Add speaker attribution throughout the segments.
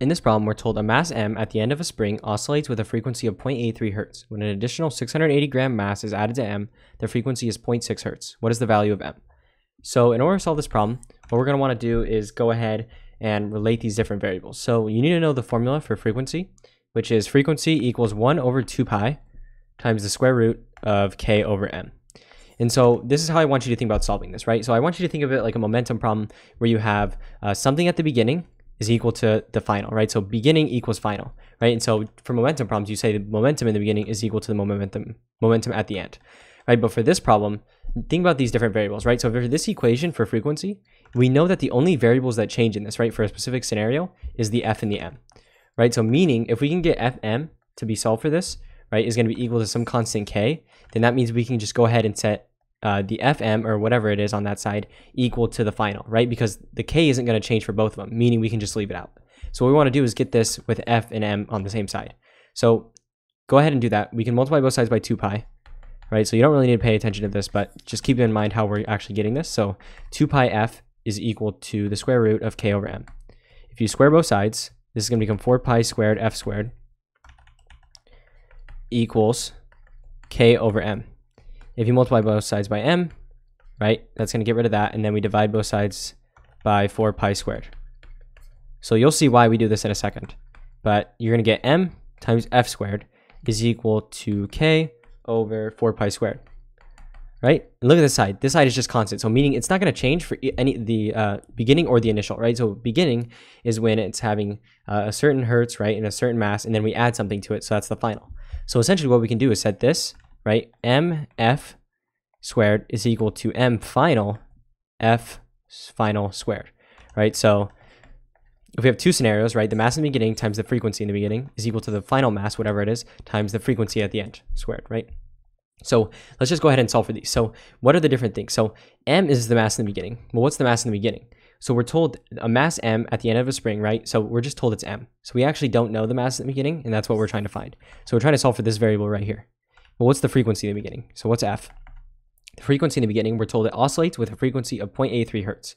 Speaker 1: In this problem, we're told a mass m at the end of a spring oscillates with a frequency of 0.83 Hz. When an additional 680 gram mass is added to m, the frequency is 0.6 Hz. What is the value of m? So in order to solve this problem, what we're going to want to do is go ahead and relate these different variables. So you need to know the formula for frequency, which is frequency equals 1 over 2 pi times the square root of k over m. And so this is how I want you to think about solving this, right? So I want you to think of it like a momentum problem where you have uh, something at the beginning is equal to the final, right? So beginning equals final, right? And so for momentum problems, you say the momentum in the beginning is equal to the momentum momentum at the end, right? But for this problem, think about these different variables, right? So for this equation for frequency, we know that the only variables that change in this, right, for a specific scenario is the f and the m, right? So meaning if we can get fm to be solved for this, right, is going to be equal to some constant k, then that means we can just go ahead and set uh, the FM or whatever it is on that side equal to the final, right? Because the K isn't going to change for both of them, meaning we can just leave it out. So what we want to do is get this with F and M on the same side. So go ahead and do that. We can multiply both sides by 2 pi, right? So you don't really need to pay attention to this, but just keep in mind how we're actually getting this. So 2 pi F is equal to the square root of K over M. If you square both sides, this is going to become 4 pi squared F squared equals K over M. If you multiply both sides by m, right, that's going to get rid of that. And then we divide both sides by 4 pi squared. So you'll see why we do this in a second. But you're going to get m times f squared is equal to k over 4 pi squared. Right? And look at this side. This side is just constant. So meaning it's not going to change for any the uh, beginning or the initial, right? So beginning is when it's having uh, a certain hertz, right, and a certain mass, and then we add something to it. So that's the final. So essentially what we can do is set this right? mf squared is equal to m final f final squared, right? So if we have two scenarios, right, the mass in the beginning times the frequency in the beginning is equal to the final mass, whatever it is, times the frequency at the end squared, right? So let's just go ahead and solve for these. So what are the different things? So m is the mass in the beginning. Well, what's the mass in the beginning? So we're told a mass m at the end of a spring, right? So we're just told it's m. So we actually don't know the mass in the beginning, and that's what we're trying to find. So we're trying to solve for this variable right here. Well, what's the frequency in the beginning? So what's f? The frequency in the beginning, we're told it oscillates with a frequency of 0.83 hertz,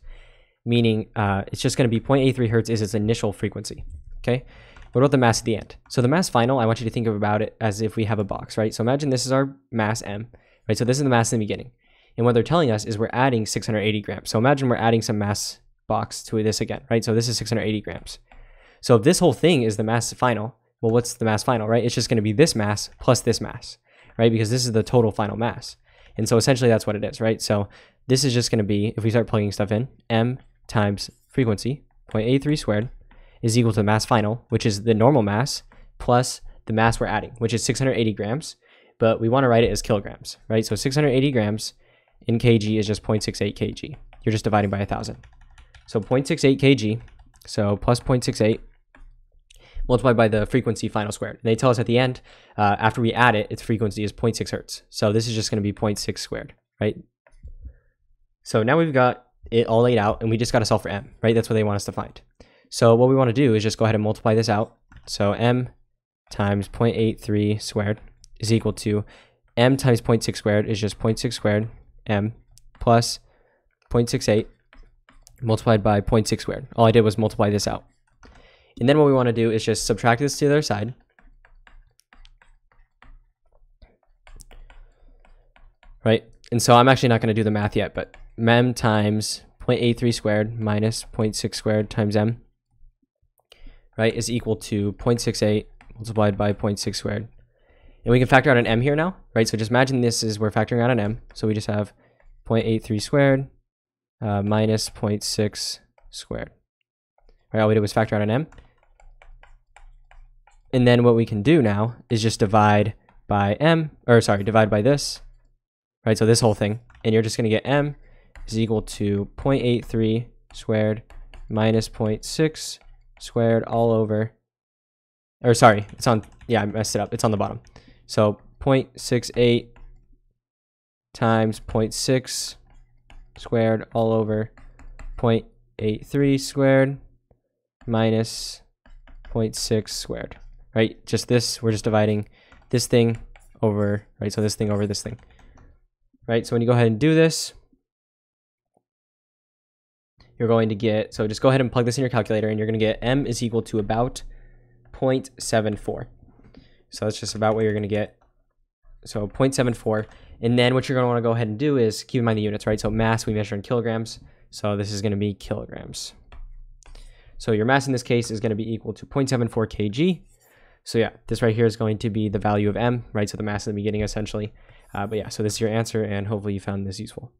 Speaker 1: meaning uh, it's just going to be 0.83 hertz is its initial frequency. Okay. What about the mass at the end? So the mass final, I want you to think about it as if we have a box, right? So imagine this is our mass m, right? So this is the mass in the beginning. And what they're telling us is we're adding 680 grams. So imagine we're adding some mass box to this again, right? So this is 680 grams. So if this whole thing is the mass final, well, what's the mass final, right? It's just going to be this mass plus this mass right? Because this is the total final mass. And so essentially that's what it is, right? So this is just going to be, if we start plugging stuff in, m times frequency, 0.83 squared, is equal to the mass final, which is the normal mass, plus the mass we're adding, which is 680 grams. But we want to write it as kilograms, right? So 680 grams in kg is just 0.68 kg. You're just dividing by 1,000. So 0.68 kg, so plus 0.68 multiplied by the frequency final squared. And they tell us at the end, uh, after we add it, its frequency is 0.6 hertz. So this is just going to be 0.6 squared, right? So now we've got it all laid out, and we just got to solve for m, right? That's what they want us to find. So what we want to do is just go ahead and multiply this out. So m times 0.83 squared is equal to m times 0.6 squared is just 0.6 squared m plus 0.68 multiplied by 0.6 squared. All I did was multiply this out. And then what we want to do is just subtract this to the other side. Right? And so I'm actually not going to do the math yet, but mem times 0.83 squared minus 0.6 squared times m, right, is equal to 0.68 multiplied by 0.6 squared. And we can factor out an m here now, right? So just imagine this is we're factoring out an m. So we just have 0.83 squared uh, minus 0.6 squared. Right, all we did was factor out an m. And then what we can do now is just divide by m, or sorry, divide by this, right? So this whole thing, and you're just going to get m is equal to 0.83 squared minus 0.6 squared all over, or sorry, it's on, yeah, I messed it up. It's on the bottom. So 0.68 times 0.6 squared all over 0.83 squared minus 0.6 squared right? Just this, we're just dividing this thing over, right? So this thing over this thing, right? So when you go ahead and do this, you're going to get, so just go ahead and plug this in your calculator and you're going to get m is equal to about 0.74. So that's just about what you're going to get. So 0.74. And then what you're going to want to go ahead and do is keep in mind the units, right? So mass we measure in kilograms. So this is going to be kilograms. So your mass in this case is going to be equal to 0.74 kg. So yeah, this right here is going to be the value of m, right? So the mass in the beginning essentially. Uh, but yeah, so this is your answer and hopefully you found this useful.